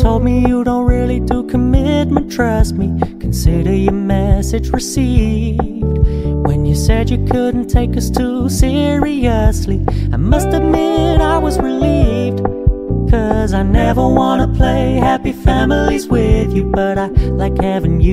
Told me you don't really do commitment, trust me. Consider your message received. When you said you couldn't take us too seriously, I must admit I was relieved. Cause I never wanna play happy families with you, but I like having you.